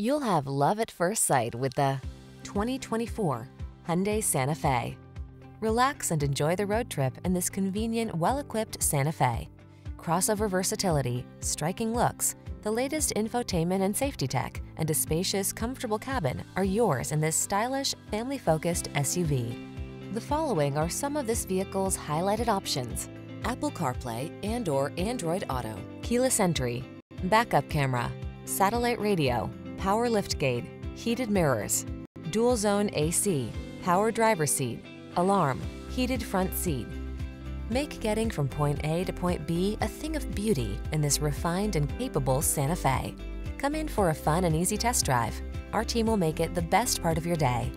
You'll have love at first sight with the 2024 Hyundai Santa Fe. Relax and enjoy the road trip in this convenient, well-equipped Santa Fe. Crossover versatility, striking looks, the latest infotainment and safety tech, and a spacious, comfortable cabin are yours in this stylish, family-focused SUV. The following are some of this vehicle's highlighted options. Apple CarPlay and or Android Auto, keyless entry, backup camera, satellite radio, power liftgate, heated mirrors, dual zone AC, power driver seat, alarm, heated front seat. Make getting from point A to point B a thing of beauty in this refined and capable Santa Fe. Come in for a fun and easy test drive. Our team will make it the best part of your day.